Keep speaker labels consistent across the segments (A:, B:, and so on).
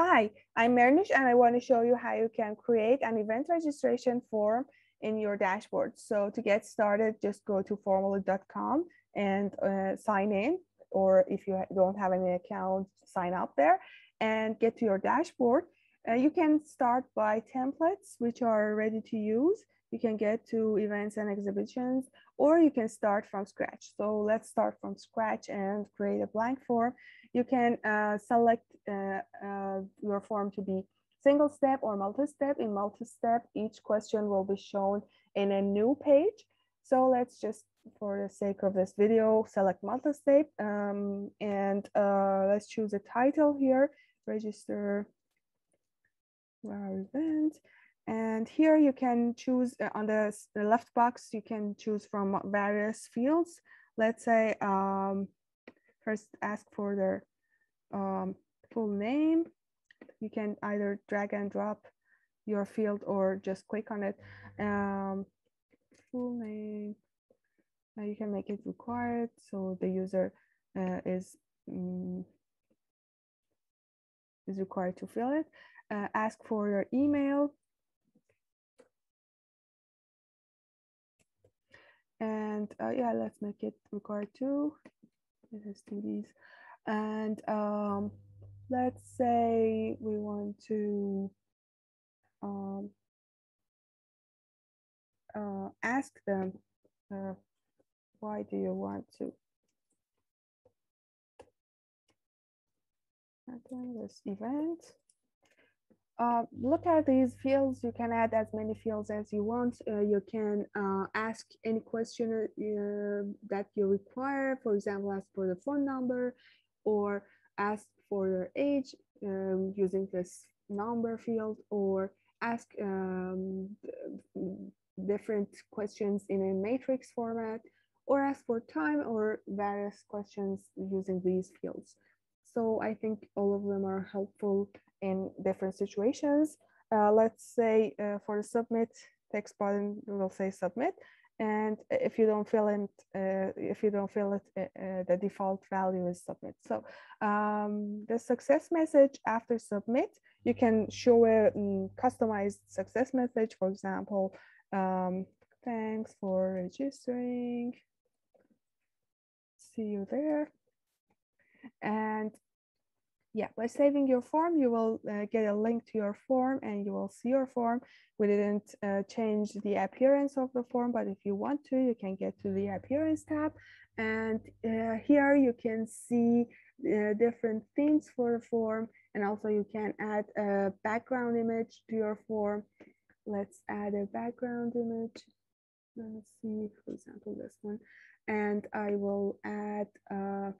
A: Hi, I'm Mernish and I want to show you how you can create an event registration form in your dashboard. So to get started, just go to formaloo.com and uh, sign in, or if you don't have any account, sign up there and get to your dashboard. Uh, you can start by templates, which are ready to use. You can get to events and exhibitions, or you can start from scratch. So let's start from scratch and create a blank form. You can uh, select uh, uh, your form to be single step or multi-step. In multi-step, each question will be shown in a new page. So let's just, for the sake of this video, select multi-step um, and uh, let's choose a title here, register our event. And here you can choose uh, on the, left box, you can choose from various fields. Let's say um, first ask for their um, full name. You can either drag and drop your field or just click on it. Um, full name. Now you can make it required so the user uh, is um, is required to fill it. Uh, ask for your email. And uh, yeah, let's make it required too. Let us do these. And um, let's say we want to um, uh, ask them, uh, why do you want to attend this event? Uh, look at these fields. You can add as many fields as you want. Uh, you can uh, ask any question uh, that you require. For example, ask for the phone number or ask for your age um, using this number field or ask um, different questions in a matrix format or ask for time or various questions using these fields. So I think all of them are helpful in different situations. Uh, let's say uh, for the submit text button, we'll say submit. And if you don't fill it, uh, if you don't fill it, uh, uh, the default value is submit. So um, the success message after submit, you can show a um, customized success message. For example, um, thanks for registering. See you there. And yeah, by saving your form, you will uh, get a link to your form and you will see your form. We didn't uh, change the appearance of the form, but if you want to, you can get to the appearance tab. And uh, here you can see uh, different themes for the form. And also you can add a background image to your form. Let's add a background image. Let's see, for example, this one. And I will add uh,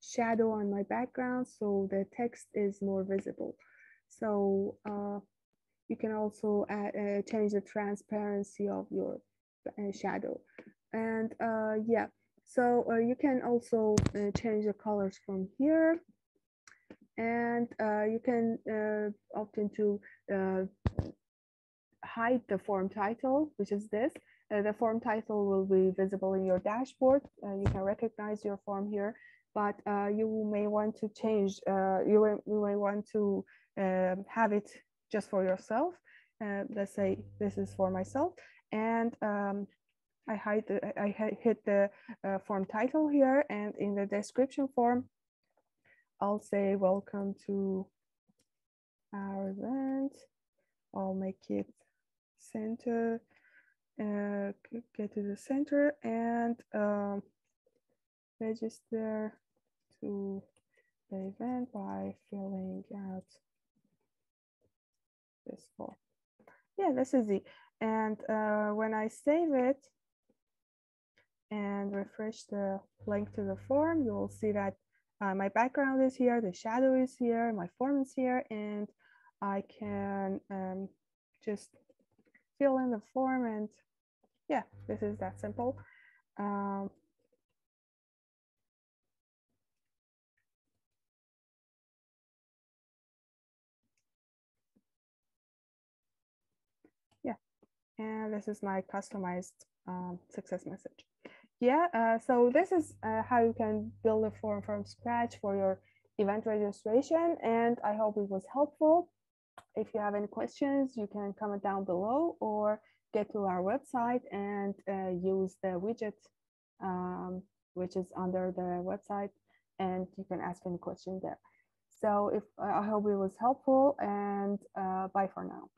A: shadow on my background so the text is more visible. So uh, you can also add, uh, change the transparency of your uh, shadow. And uh, yeah, so uh, you can also change the colors from here. And you can opt into hide the form title, which is this. Uh, the form title will be visible in your dashboard. Uh, you can recognize your form here but uh, you may want to change, uh, you, may, you may want to um, have it just for yourself. Uh, let's say this is for myself and um, I, hide the, I hit the form title here and in the description form, I'll say welcome to our event. I'll make it center, uh, get to the center and um, register to the event by filling out this form. Yeah, that's easy. And uh, when I save it and refresh the link to the form, you will see that uh, my background is here, the shadow is here, my form is here, and I can um, just fill in the form and yeah, this is that simple. Um, yeah, And this is my customized um, success message. Yeah, uh, so this is uh, how you can build a form from scratch for your event registration. And I hope it was helpful. If you have any questions, you can comment down below or get to our website and uh, use the widget um, which is under the website and you can ask any question there. So if I hope it was helpful and uh, bye for now.